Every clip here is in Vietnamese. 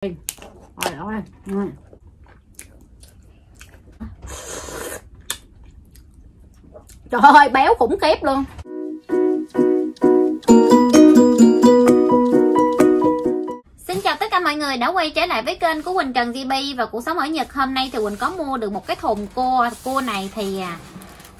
Trời ơi. Ừ. Trời ơi, béo khủng khiếp luôn. Xin chào tất cả mọi người đã quay trở lại với kênh của Quỳnh Trần GB và cuộc sống ở Nhật. Hôm nay thì Quỳnh có mua được một cái thùng cua. Cua này thì à,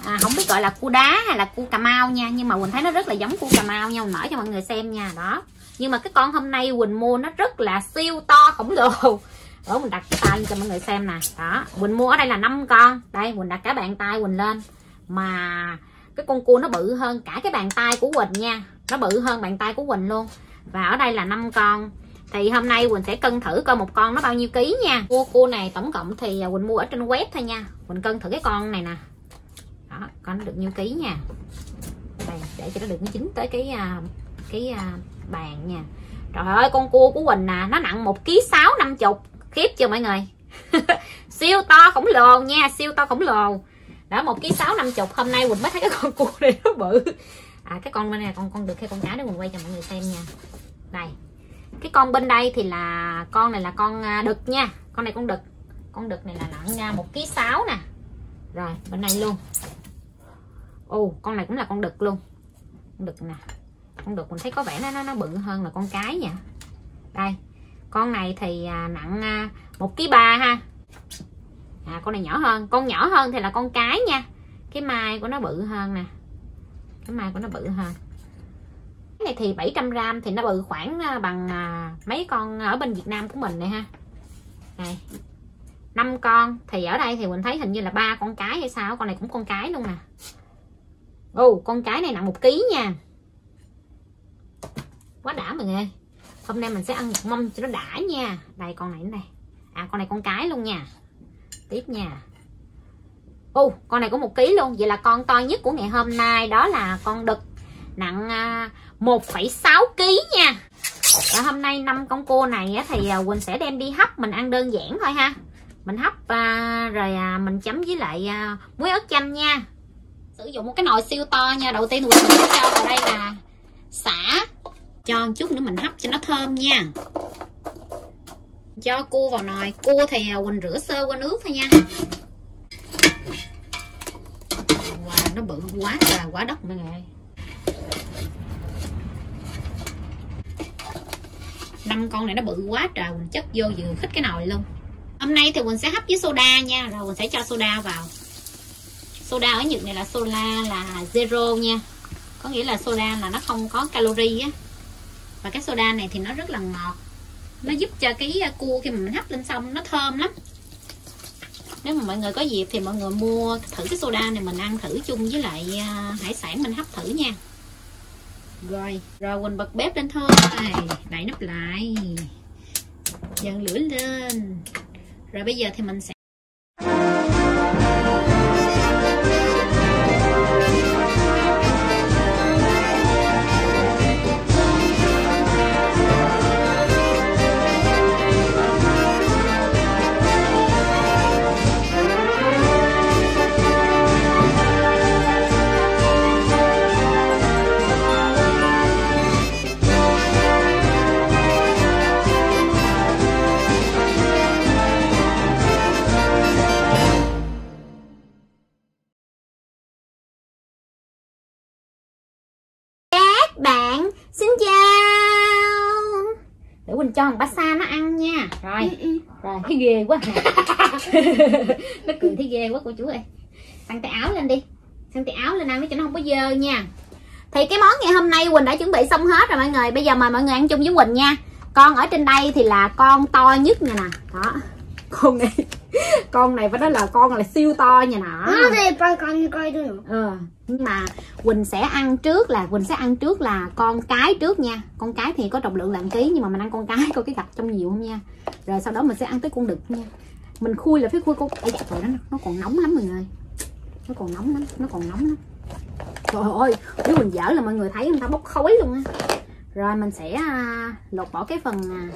à, không biết gọi là cua đá hay là cua Cà Mau nha, nhưng mà Quỳnh thấy nó rất là giống cua Cà Mau nha, Mình mở cho mọi người xem nha. Đó. Nhưng mà cái con hôm nay Quỳnh mua nó rất là siêu to khổng lồ. Đó mình đặt cái tay cho mọi người xem nè. Đó, Quỳnh mua ở đây là 5 con. Đây, Quỳnh đặt cả bàn tay Quỳnh lên. Mà cái con cua nó bự hơn cả cái bàn tay của Quỳnh nha. Nó bự hơn bàn tay của Quỳnh luôn. Và ở đây là 5 con thì hôm nay Quỳnh sẽ cân thử coi một con nó bao nhiêu ký nha cua cua này tổng cộng thì à, Quỳnh mua ở trên web thôi nha Quỳnh cân thử cái con này nè đó con nó được nhiêu ký nha đây để cho nó được chín tới cái à, cái à, bàn nha. Trời ơi, con cua của Quỳnh nè nó nặng một ký sáu năm chục. Khiếp chưa mọi người? Siêu to khổng lồ nha, siêu to khổng lồ. Đó, một ký sáu năm chục, hôm nay Quỳnh mới thấy cái con cua này nó bự. À cái con bên này con con được hay con cá để Quỳnh quay cho mọi người xem nha. Đây, cái con bên đây thì là, con này là con à, đực nha. Con này con đực. Con đực này là nặng nha một ký sáu nè. Rồi, bên này luôn. Ồ, con này cũng là con đực luôn. Con đực nè không được mình thấy có vẻ nó nó, nó bự hơn là con cái nha. Đây con này thì à, nặng à, một ký ba ha. À con này nhỏ hơn con nhỏ hơn thì là con cái nha. Cái mai của nó bự hơn nè. Cái mai của nó bự hơn. Này thì 700 gram thì nó bự khoảng à, bằng à, mấy con ở bên Việt Nam của mình này ha. Này năm con thì ở đây thì mình thấy hình như là ba con cái hay sao con này cũng con cái luôn nè. Ồ con cái này nặng một ký nha quá đã mọi người. Hôm nay mình sẽ ăn một mâm cho nó đã nha. Đây con này đây à con này con cái luôn nha. Tiếp nha. Ô con này có một ký luôn. Vậy là con to nhất của ngày hôm nay đó là con đực nặng à, 1,6 kg nha. Và hôm nay năm con cua này thì à, Quỳnh sẽ đem đi hấp mình ăn đơn giản thôi ha. Mình hấp à, rồi mình chấm với lại muối ớt chanh nha. Sử dụng một cái nồi siêu to nha. Đầu tiên Quỳnh sẽ cho vào đây là xả cho một chút nữa mình hấp cho nó thơm nha. Cho cua vào nồi cua thì Quỳnh rửa sơ qua nước thôi nha. Wow, nó bự quá trời quá đất mọi người năm con này nó bự quá trời mình chất vô vừa khích cái nồi luôn. Hôm nay thì mình sẽ hấp với soda nha rồi mình sẽ cho soda vào. Soda ở nhật này là soda là zero nha. Có nghĩa là soda là nó không có calorie á và cái soda này thì nó rất là ngọt. Nó giúp cho cái à, cua khi mà mình hấp lên xong nó thơm lắm. Nếu mà mọi người có dịp thì mọi người mua thử cái soda này mình ăn thử chung với lại à, hải sản mình hấp thử nha. Rồi rồi quỳnh bật bếp lên thôi. Đậy nắp lại. Dần lửa lên. Rồi bây giờ thì mình sẽ cho thằng xa nó ăn nha. Rồi. Ừ, ừ. rồi thấy ghê quá nó cười thấy ghê quá cô chú ơi. Sang tay áo lên đi. Sang tay áo lên ăn cho nó không có dơ nha. Thì cái món ngày hôm nay quỳnh đã chuẩn bị xong hết rồi mọi người. Bây giờ mời mọi người ăn chung với quỳnh nha. Con ở trên đây thì là con to nhất nha nè. Đó con này con này phải nói là con là siêu to nha nọ ừ. nhưng mà quỳnh sẽ ăn trước là quỳnh sẽ ăn trước là con cái trước nha. Con cái thì có trọng lượng là ký nhưng mà mình ăn con cái coi cái gạch trong nhiều không nha. Rồi sau đó mình sẽ ăn tới con đực nha. Mình khui là phía khui con dạ trời nó nó còn nóng lắm mọi người. Nó còn nóng lắm nó còn nóng lắm. Trời ơi nếu mình dở là mọi người thấy người ta bốc khói luôn á. Rồi mình sẽ à, lột bỏ cái phần à,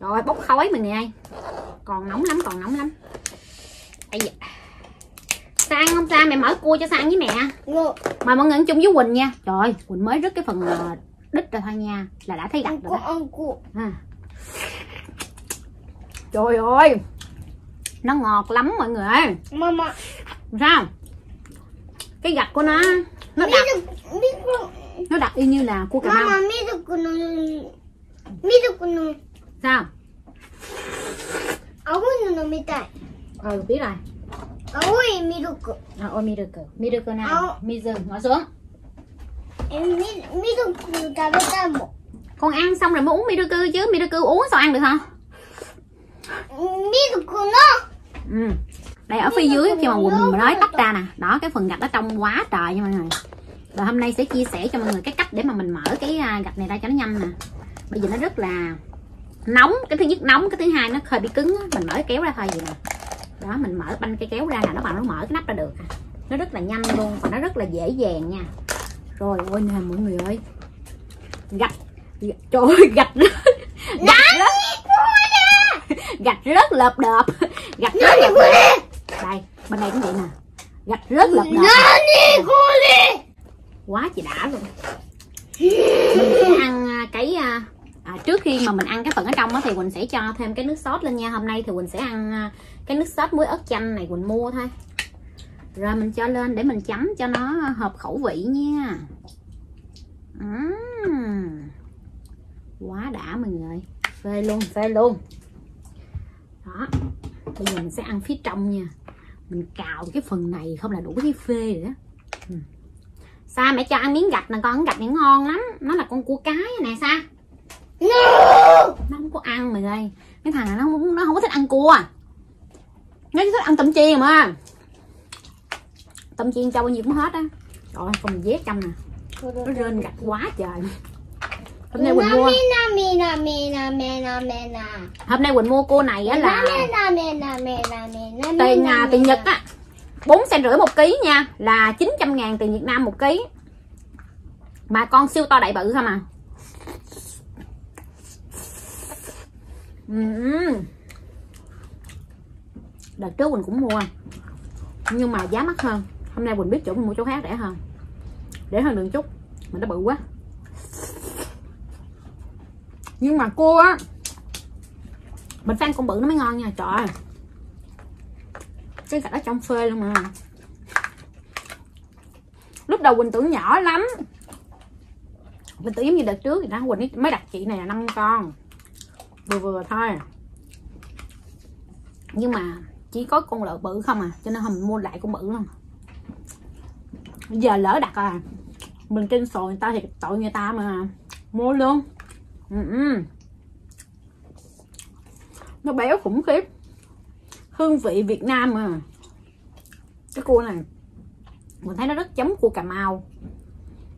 rồi bốc khói mình nè còn nóng lắm còn nóng lắm. Ây da. sang không sang mẹ mở cua cho sang với mẹ? Mời mọi người ăn chung với quỳnh nha. Trời quỳnh mới rứt cái phần ờ, đít rồi thôi nha là đã thấy gạch rồi đó. cua. À. trời ơi nó ngọt lắm mọi người ơi. Mama. sao? Cái gạch của nó nó đặc. nó đặc y như là cua cà mau. Mama, miruku no. Miruku no. sao 青いの飲みたい。 ừ biết rồi 青いミルク。 à, ôi Miracle Miracle nào Ờ. Miracle ngồi xuống え、ミミルク食べたいもん。 con ăn xong rồi mới uống Miracle chứ Miracle uống sao ăn được hả ミルクの ừ. đây ở phía dưới khi mà quỳnh mà nói tách ra nè đó cái phần gạch ở trong quá trời nha mọi người rồi hôm nay sẽ chia sẻ cho mọi người cái cách để mà mình mở cái à, gạch này ra cho nó nhanh nè bây giờ nó rất là nóng cái thứ nhất nóng cái thứ hai nó hơi bị cứng mình mở kéo ra thôi vậy nè. Đó mình mở banh cái kéo ra là nó bằng nó mở cái nắp ra được à. nó rất là nhanh luôn và nó rất là dễ dàng nha. Rồi ôi nè mọi người ơi. Gạch trời ơi gạch gạch rất gạch rất lợp đợp. Gạch rất lợp đợp. Đây bên đây cũng vậy nè. Gạch rất lợp đợp. Quá chị đã luôn. Mình sẽ ăn à, cái à, à, trước khi mà mình ăn cái phần ở trong đó, thì quỳnh sẽ cho thêm cái nước sốt lên nha. Hôm nay thì quỳnh sẽ ăn à, cái nước sốt muối ớt chanh này quỳnh mua thôi. Rồi mình cho lên để mình chấm cho nó hợp khẩu vị nha. Uhm. quá đã mọi người. Phê luôn phê luôn. Đó bây giờ mình sẽ ăn phía trong nha. Mình cào cái phần này không là đủ cái phê rồi đó. Uhm. Sa mẹ cho ăn miếng gạch nè con? Gạch này ngon lắm. Nó là con cua cái nè Sa nó không có ăn mày ơi. Cái thằng này nó không, nó không có thích ăn cua à. nó chỉ thích ăn tôm chiên mà. Tôm chiên cho bao nhiêu cũng hết á. Trời phòng vé trăm nè. Nó rên gạch quá trời. Hôm nay quỳnh mua hôm nay quỳnh mua cua này á là tiền nhà tiền nhật á. Bốn sen rưỡi một ký nha. Là 900 ngàn tiền việt nam một ký. Mà con siêu to đại bự không à? Đợt trước mình cũng mua, Nhưng mà giá mắc hơn. Hôm nay mình biết chỗ mình mua chỗ khác rẻ hơn. Rẻ hơn đường chút, Mà nó bự quá. Nhưng mà cua á, Mình phải ăn con bự, nó mới ngon nha, Trời ơi. Cái gạch ở trong phê luôn mà. Lúc đầu quỳnh tưởng nhỏ lắm. Quỳnh tưởng giống như đợt trước thì đó, quỳnh mới đặt chị này là năm con vừa vừa thôi. Nhưng mà chỉ có con lợn bự không à cho nên mình mua lại con bự luôn giờ lỡ đặt à mình trên sổ người ta thì tội người ta mà mua luôn. Ừ, ừ. nó béo khủng khiếp. Hương vị Việt Nam à. Cái cua này mình thấy nó rất giống cua Cà Mau.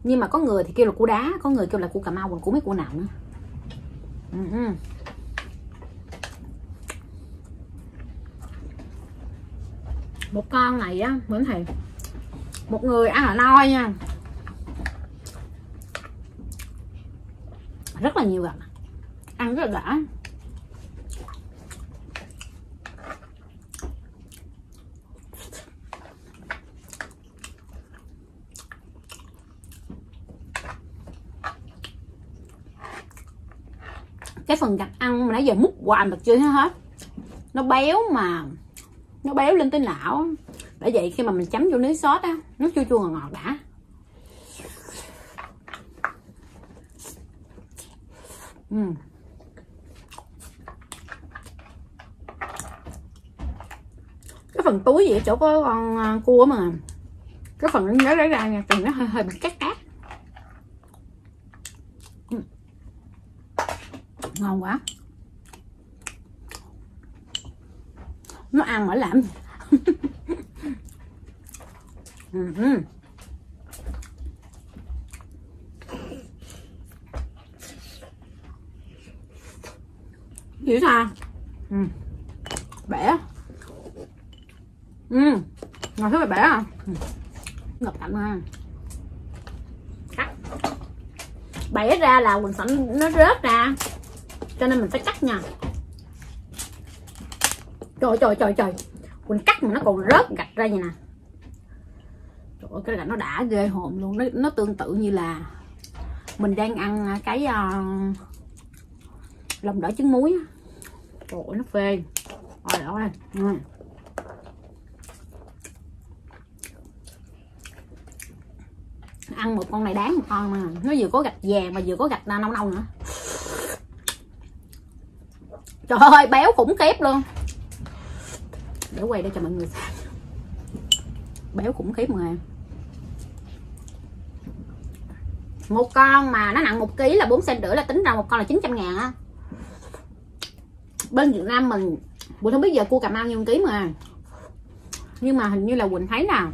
Nhưng mà có người thì kêu là cua đá có người kêu là cua Cà Mau mình cũng biết cua nào nữa. Ừ, ừ. Một con này á mình thầy. Một người ăn là no nha. Rất là nhiều gạch ăn rất là đã. Cái phần gạch ăn mà nãy giờ múc hoài mà chưa hết. Nó béo mà nó béo lên tới não bởi vậy khi mà mình chấm vô nước sốt á, nó chua chua ngọt ngọt đã. Ừ. cái phần túi gì ở chỗ có con à, cua mà. Cái phần nó lấy ra nha thì nó hơi hơi bị cắt cát. Uhm. ngon quá nó ăn mà làm. Dữ sao? Ừ. Bẻ. Ừ. Ngồi thứ bẻ à? Ừ. Ngập cạnh ha. Cắt. Bẻ ra là quần sẵn nó rớt ra. Cho nên mình phải cắt nha. Trời trời trời trời. Quỳnh cắt mà nó còn rớt gạch ra vậy nè. Trời ơi, cái gạch nó đã ghê hồn luôn. Nó, nó tương tự như là mình đang ăn à, cái uh, lòng đỏ trứng muối. Trời ơi, nó phê rồi đó ừ. ăn một con này đáng một con mà nó vừa có gạch vàng mà vừa có gạch nâu nâu nữa trời ơi béo khủng khiếp luôn để quay đây cho mọi người xem. Béo khủng khiếp mọi người một con mà nó nặng một ký là bốn cm rưỡi là tính ra một con là 900 ngàn á. Bên Việt Nam mình Quỳnh không biết giờ cua Cà Mau nhiêu ký mà. Nhưng mà hình như là Quỳnh thấy nào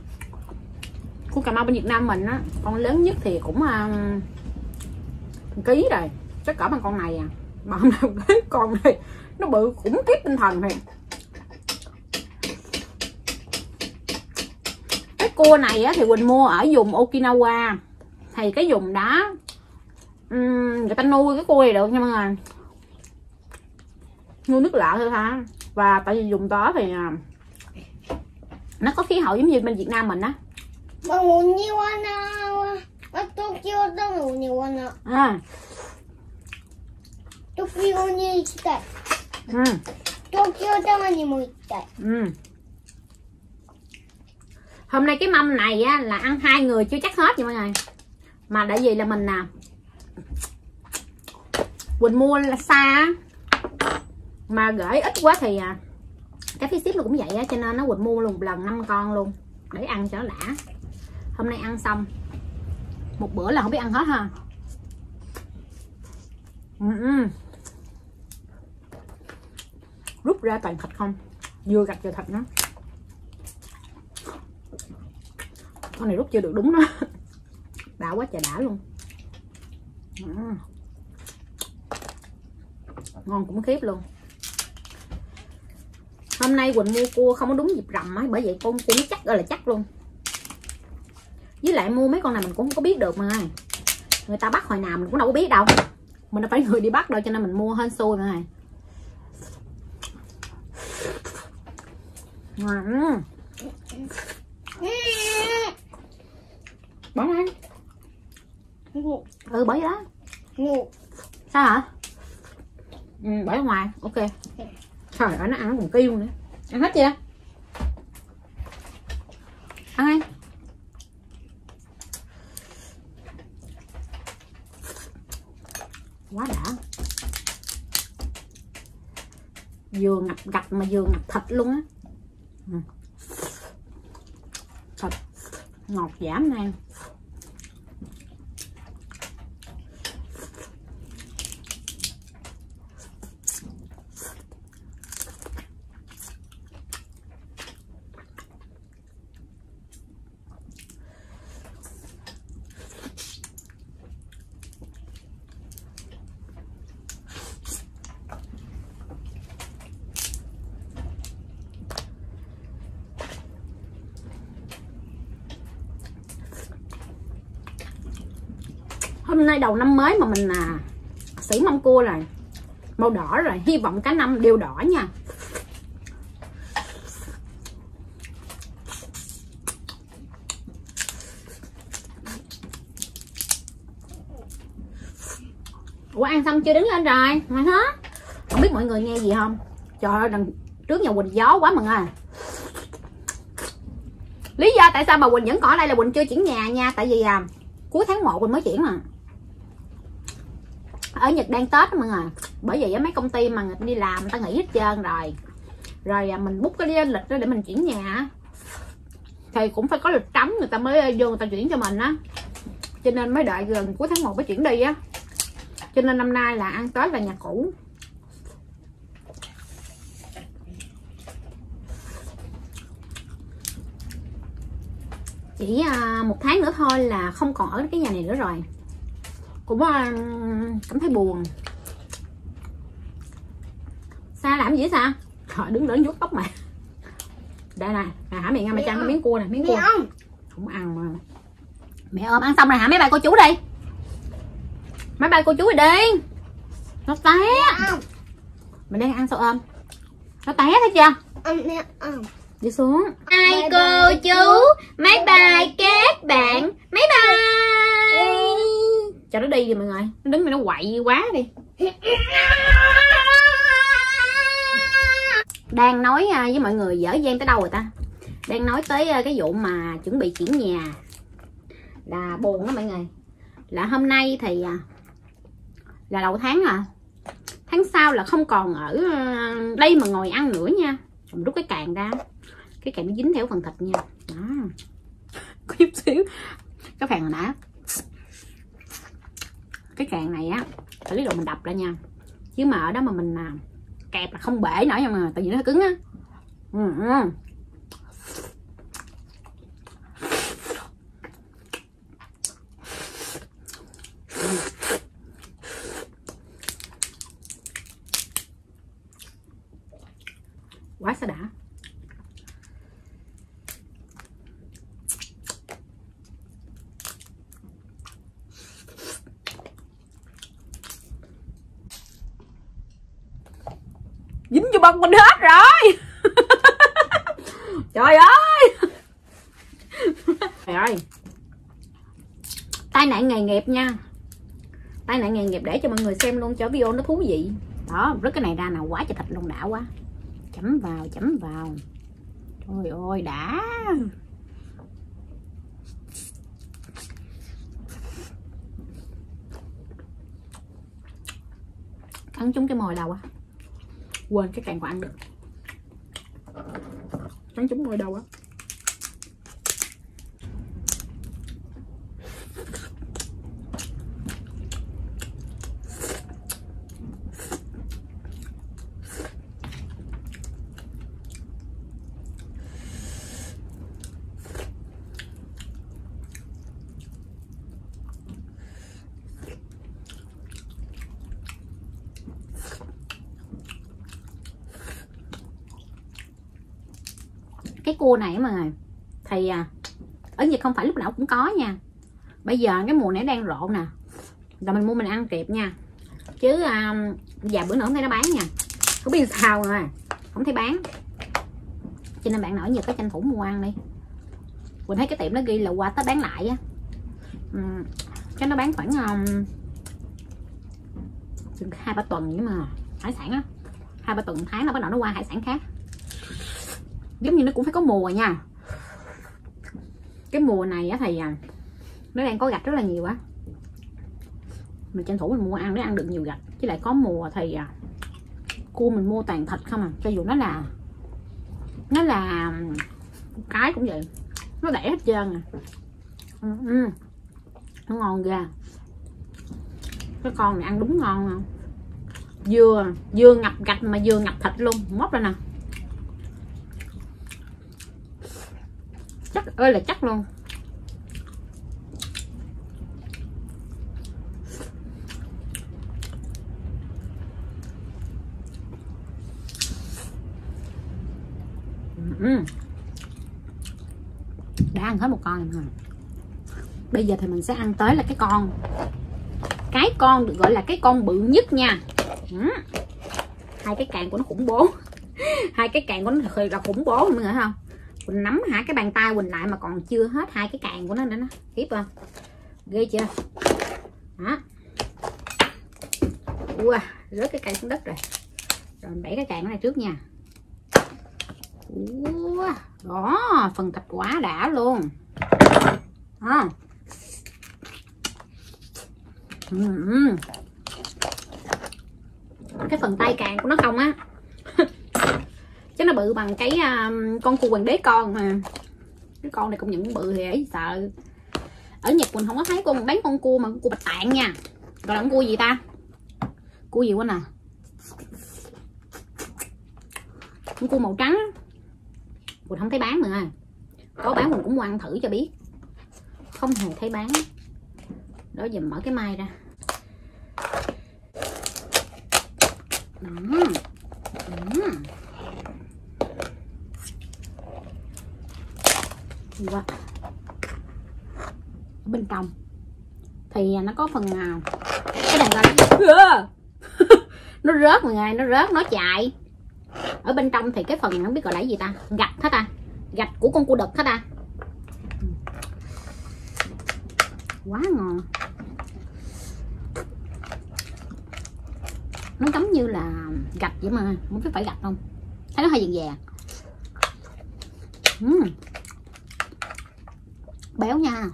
cua Cà Mau bên Việt Nam mình á con lớn nhất thì cũng uh, ký rồi. Chắc cỡ bằng con này à. Mà hôm nay con này nó bự khủng khiếp tinh thần này cua này á, thì Quỳnh mua ở vùng Okinawa thì cái vùng đó um, người ta nuôi cái cua này được nha mọi người nuôi nước lợ thôi ha và tại vì dùng đó thì à, nó có khí hậu giống như bên Việt Nam mình á mà nguồn nhiều anh à Tokyo đó nguồn nhiều anh à à Tokyoに行きたい ừ, 東京タワーにも行きたい ừ. hôm nay cái mâm này á là ăn hai người chưa chắc hết nha mọi người. Mà tại vì là mình nè. Quỳnh mua là xa mà gửi ít quá thì à, cái phí ship nó cũng vậy á cho nên nó Quỳnh mua luôn lần năm con luôn để ăn cho đã hôm nay ăn xong. Một bữa là không biết ăn hết ha. Ừ, ừ. rút ra toàn thịt không? Vừa gạch vừa thịt nữa. Con này rút chưa được đúng đó. Đã quá trời đã luôn. À. ngon cũng khiếp luôn. Hôm nay quỳnh mua cua không có đúng dịp rằm ấy bởi vậy con cũng chắc là chắc luôn. Với lại mua mấy con này mình cũng không có biết được mà. Người ta bắt hồi nào mình cũng đâu có biết đâu. Mình đâu phải người đi bắt đâu, cho nên mình mua hên xui mà. Này ừ. bỏ đây ngủ ừ vô đó. Ngủ sao hả? Ừ, ra ngoài ok. Trời ơi nó ăn còn kêu nữa. Ăn hết chưa? Ăn đi. Quá đã. Vừa ngập gạch mà vừa ngập thịt luôn á. Ừ. thịt ngọt giảm này đầu năm mới mà mình à xử mâm cua rồi. Màu đỏ rồi hy vọng cả năm đều đỏ nha. Ủa ăn xong chưa đứng lên rồi? Mà hết không biết mọi người nghe gì không? Trời ơi đằng trước nhà quỳnh gió quá mừng à? lý do tại sao mà quỳnh vẫn còn ở đây là quỳnh chưa chuyển nhà nha tại vì à, cuối tháng 1 quỳnh mới chuyển mà ở Nhật đang Tết đó mọi người. Bởi vậy mấy công ty mà người ta đi làm, người ta nghỉ hết trơn rồi. Rồi à, mình bút cái lịch đó để mình chuyển nhà. Thì cũng phải có lịch trống người ta mới à, vô người ta chuyển cho mình á. Cho nên mới đợi gần cuối tháng 1 mới chuyển đi á. Cho nên năm nay là ăn Tết là nhà cũ. Chỉ à, một tháng nữa thôi là không còn ở cái nhà này nữa rồi cũng à, cảm thấy buồn. Xa làm gì sao Trời, đứng lớn vuốt tóc mày. Đây nè nè hả mẹ nghe mày cho ăn cái miếng cua nè miếng mẹ cua. ông không ăn mà. Mẹ ôm ăn xong rồi hả mấy bà cô chú đi. Mấy bà cô chú đi đi. Nó té. Mình đang ăn sao ôm? Nó té thấy chưa? Đi xuống. Hai cô chú mấy bài các bạn. Mấy bài cho nó đi đi mọi người. Nó đứng mà nó quậy quá đi. Đang nói à, với mọi người dở dang tới đâu rồi ta? Đang nói tới à, cái vụ mà chuẩn bị chuyển nhà. Là buồn đó mọi người. Là hôm nay thì à, là đầu tháng à tháng sau là không còn ở à, đây mà ngồi ăn nữa nha. Mình rút cái càng ra. Cái càng nó dính theo phần thịt nha. Đó. Có chút xíu. Cái hồi nãy cái càng này á phải lý độ mình đập ra nha chứ mà ở đó mà mình à, kẹp là không bể nổi nha mà tại vì nó cứng á ừ, ừ. quá sao đã dính vô bông mình hết rồi. Trời ơi. Trời ơi. Tai nạn nghề nghiệp nha. Tai nạn nghề nghiệp để cho mọi người xem luôn cho video nó thú vị. Đó, rớt cái này ra nào, quá cho thịt luôn đã quá. Chấm vào chấm vào. Trời ơi, đã. Cắn trúng cái mồi đầu à quên cái càng của ăn được trắng trúng mồi đầu á? Cái cua này mà thì à, ở Nhật không phải lúc nào cũng có nha. Bây giờ cái mùa này đang rộ nè rồi mình mua mình ăn kịp nha. Chứ à, um, giờ bữa nữa không thấy nó bán nha. Không biết sao rồi không thấy bán. Cho nên bạn nổi ở Nhật có tranh thủ mua ăn đi. Mình thấy cái tiệm nó ghi là qua tới bán lại á. Ừ, cái nó bán khoảng um, hai ba tuần nhưng mà hải sản á. Hai ba tuần tháng là bắt đầu nó qua hải sản khác giống như nó cũng phải có mùa nha. Cái mùa này á thì à, nó đang có gạch rất là nhiều á. Mình tranh thủ mình mua ăn để ăn được nhiều gạch. Chứ lại có mùa thì à, cua mình mua toàn thịt không à. Cho dù nó là nó là cái cũng vậy. Nó đẻ hết trơn à. Ừ, ừ. nó ngon ghê. Cái con này ăn đúng ngon không? Vừa vừa ngập gạch mà vừa ngập thịt luôn. Móc ra nè. Chắc ơi là chắc luôn. Ừ. Đã ăn hết một con rồi bây giờ thì mình sẽ ăn tới là cái con. Cái con được gọi là cái con bự nhất nha. Ừ. Hai cái càng của nó khủng bố. Hai cái càng của nó thật là khủng bố, mọi người không? Quỳnh nắm hả? Cái bàn tay Quỳnh lại mà còn chưa hết hai cái càng của nó nữa nó tiếp không? Ghê chưa? Đó. Ua, rớt cái cây xuống đất rồi. Rồi mình bẻ cái càng này trước nha. Ua, đó, phần thịt quá đã luôn. À. Cái phần tay càng của nó không á. chứ nó bự bằng cái um, con cua hoàng đế con mà. Cái con này cũng những bự thì ấy sợ. Ở nhật mình không có thấy con bán con cua mà con cua bạch tạng nha. Gọi là con cua gì ta? Cua gì quá nè à? con cua màu trắng mình không thấy bán mà. Có bán mình cũng mua ăn thử cho biết. Không hề thấy bán. Đó giờ mở cái mai ra. Đó. Quá bên trong. Thì nó có phần nào? Cái đàn ra nó rớt mọi người, nó rớt, nó chạy. Ở bên trong thì cái phần này không biết gọi là gì ta? Gạch hết ta? Gạch của con cua đực hết ta? Quá ngon. Nó giống như là gạch vậy mà, không biết phải gạch không? Thấy nó hơi vàng vàng. Uhm béo nha.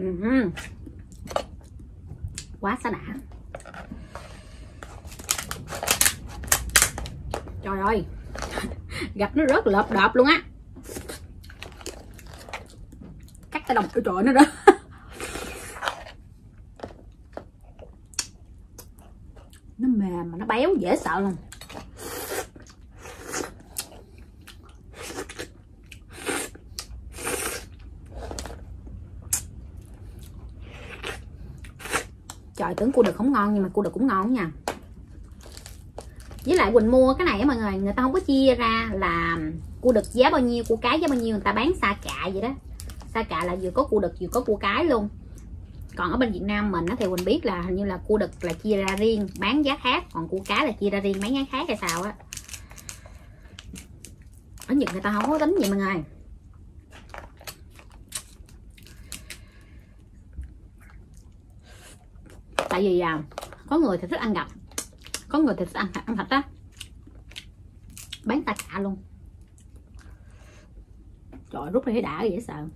Uhm. quá xa đã. Trời ơi. Gặp nó rất lợp đợp luôn á. Cắt cái đồng trời nó đó nó mềm mà nó béo, dễ sợ luôn trời, tưởng cua đực không ngon, nhưng mà cua đực cũng ngon nha. Với lại quỳnh mua cái này á mọi người người ta không có chia ra là cua đực giá bao nhiêu, cua cái giá bao nhiêu, người ta bán xa cạ vậy đó. Xa cạ là vừa có cua đực, vừa có cua cái luôn còn ở bên Việt Nam mình á thì mình biết là hình như là cua đực là chia ra riêng bán giá khác còn cua cá là chia ra riêng bán giá khác hay sao á. Ở Nhật người ta không có tính vậy mọi người. Tại vì à, có người thì thích ăn gặp có người thì thích ăn ăn thịt á. Bán ta cả luôn. Trời rút ra thấy đã vậy sợ.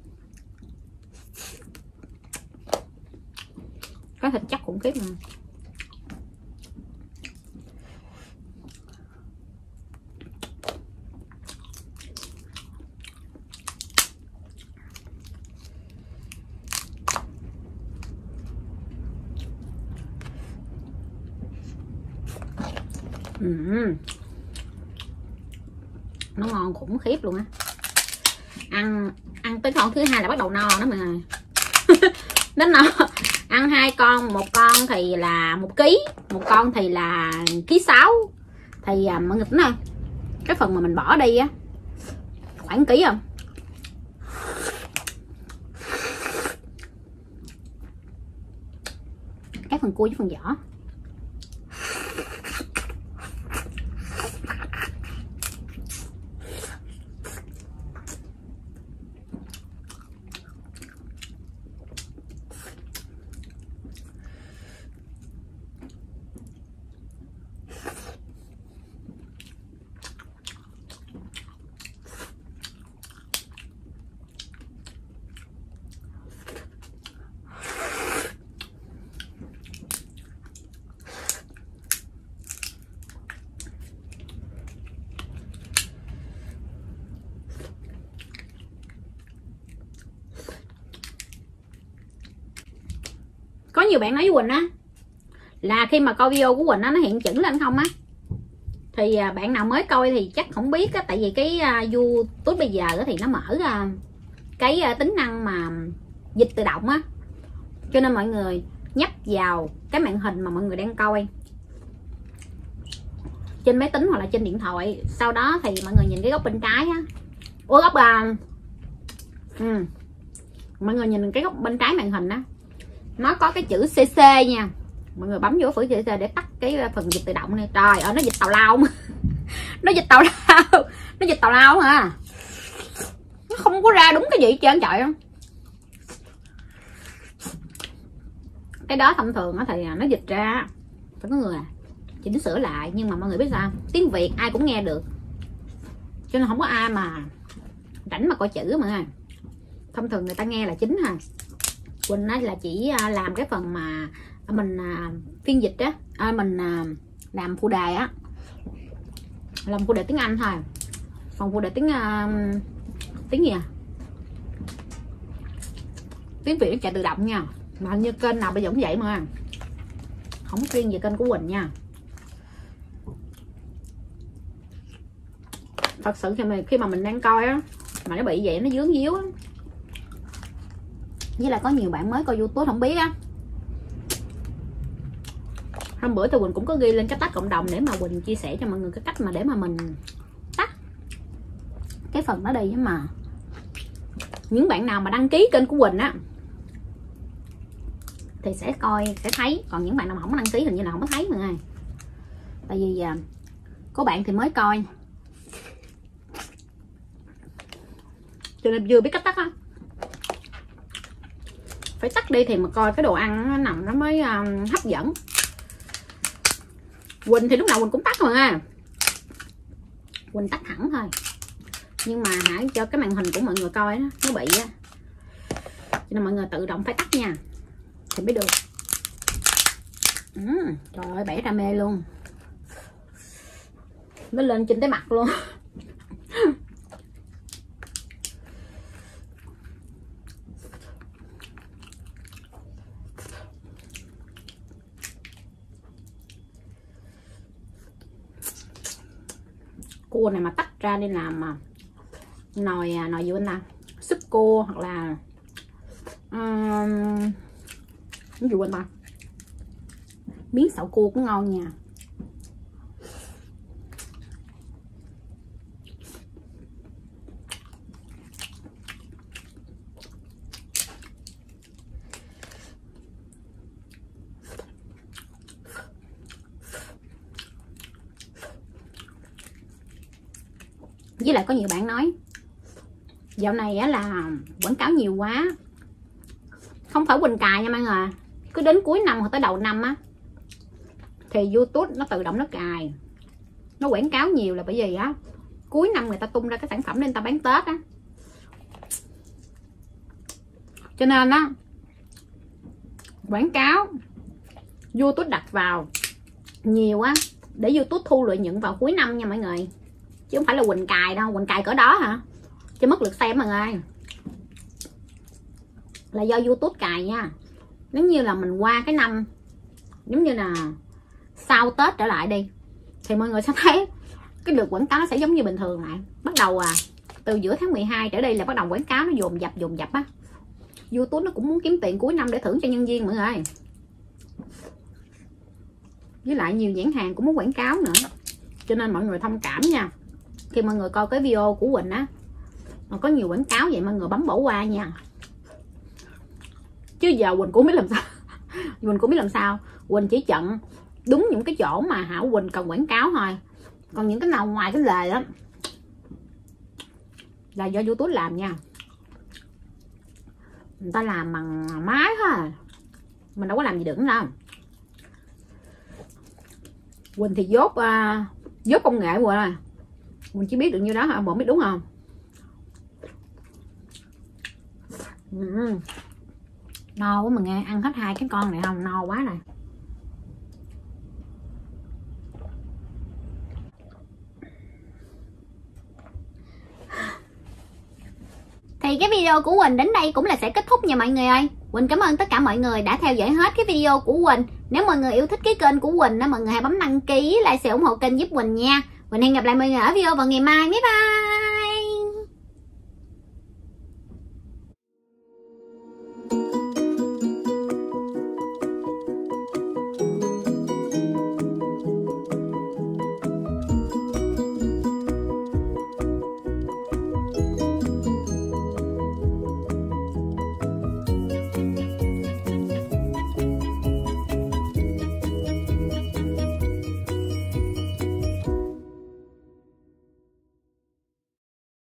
Cái thịt chắc khủng khiếp mà. Ừ. nó ngon khủng khiếp luôn á. Ăn ăn tới con thứ hai là bắt đầu no đó mọi người. Đến no ăn hai con một con thì là một ký một con thì là ký sáu. Thì à, mọi người tính thôi cái phần mà mình bỏ đi á khoảng ký không? Cái phần cua với phần vỏ. Nhiều bạn nói với quỳnh á, là khi mà coi video của quỳnh á, nó hiện chữ lên không á. Thì à, bạn nào mới coi thì chắc không biết á, tại vì cái à, youtube bây giờ thì nó mở cái à, tính năng mà dịch tự động á. Cho nên mọi người nhấp vào cái màn hình mà mọi người đang coi. Trên máy tính hoặc là trên điện thoại. Sau đó thì mọi người nhìn cái góc bên trái á. Ủa, góc à ừ. mọi người nhìn cái góc bên trái màn hình á nó có cái chữ cc nha. Mọi người bấm vô phử cc để tắt cái ờ, phần dịch tự động này. Trời ơi, nó dịch tàu lao nó dịch tàu lao. Nó dịch tàu lao hả? Nó không có ra đúng cái gì trơn, trời không cái đó thông thường á thì à, nó dịch ra phải có người à chỉnh sửa lại. Nhưng mà mọi người biết sao tiếng việt ai cũng nghe được. Cho nên không có ai mà rảnh mà coi chữ mà thông thường người ta nghe là chính ha quỳnh á là chỉ à, làm cái phần mà mình à, phiên dịch á à, mình à, làm phụ đề á. Làm phụ đề tiếng anh thôi. Còn phụ đề tiếng uh, tiếng gì à? Tiếng việt nó chạy tự động nha. Mà như kênh nào bây giờ cũng vậy mà. Không riêng về kênh của quỳnh nha. Thật sự khi mà khi mà mình đang coi á mà nó bị vậy nó dướng díu á với là có nhiều bạn mới coi youtube không biết á. Hôm bữa thì quỳnh cũng có ghi lên cái tách cộng đồng để mà quỳnh chia sẻ cho mọi người cái cách mà để mà mình tắt cái phần đó đi mà. Những bạn nào mà đăng ký kênh của quỳnh á, thì sẽ coi, sẽ thấy. Còn những bạn nào mà không đăng ký, hình như là không có thấy mọi người. Tại vì à, có bạn thì mới coi. Cho nên chưa biết cách tắt á phải tắt đi thì mà coi cái đồ ăn nó nằm nó mới um, hấp dẫn. Quỳnh thì lúc nào Quỳnh cũng tắt mà. Ha Quỳnh tắt hẳn thôi. Nhưng mà hãy cho cái màn hình của mọi người coi đó nó bị á. Cho nên mọi người tự động phải tắt nha. Thì mới được. Ừ, trời ơi bẻ ra mê luôn. Nó lên trên tới mặt luôn cua này mà tắt ra đi làm mà nồi à, nồi gì bên ta? Súp cua hoặc là um, ví dụ anh ta? Miếng sậu cua cũng ngon nha. Với lại có nhiều bạn nói, dạo này á là quảng cáo nhiều quá, không phải quỳnh cài nha mọi người, cứ đến cuối năm hoặc tới đầu năm á, thì youtube nó tự động nó cài, nó quảng cáo nhiều là bởi vì á, cuối năm người ta tung ra cái sản phẩm nên ta bán tết á. Cho nên á, quảng cáo, youtube đặt vào nhiều á, để youtube thu lợi nhuận vào cuối năm nha mọi người chứ không phải là quỳnh cài đâu, quỳnh cài cỡ đó hả? Chứ mất lượt xem mọi người là do youtube cài nha. Nếu như là mình qua cái năm, giống như là sau tết trở lại đi, thì mọi người sẽ thấy cái lượt quảng cáo nó sẽ giống như bình thường lại. Bắt đầu à từ giữa tháng 12 trở đi là bắt đầu quảng cáo nó dồn dập dồn dập á. Youtube nó cũng muốn kiếm tiền cuối năm để thưởng cho nhân viên mọi người với lại nhiều nhãn hàng cũng muốn quảng cáo nữa. Cho nên mọi người thông cảm nha khi mọi người coi cái video của Quỳnh á mà có nhiều quảng cáo vậy mọi người bấm bỏ qua nha. Chứ giờ Quỳnh cũng biết làm sao. Quỳnh cũng biết làm sao. Quỳnh chỉ chặn đúng những cái chỗ mà Hảo Quỳnh cần quảng cáo thôi. Còn những cái nào ngoài cái lề đó là do YouTube làm nha. Người ta làm bằng máy thôi. Mình đâu có làm gì được đâu. Quỳnh thì dốt uh, dốt công nghệ rồi mình chỉ biết được như đó hả? Bọn biết đúng không? Ừ. no quá mà nghe ăn hết hai cái con này không? No quá rồi. Thì cái video của Quỳnh đến đây cũng là sẽ kết thúc nha mọi người ơi. Quỳnh cảm ơn tất cả mọi người đã theo dõi hết cái video của Quỳnh. Nếu mọi người yêu thích cái kênh của Quỳnh mọi người hãy bấm đăng ký, like, share ủng hộ kênh giúp Quỳnh nha Quỳnh hẹn gặp lại mọi người ở video vào ngày mai. Bye bye!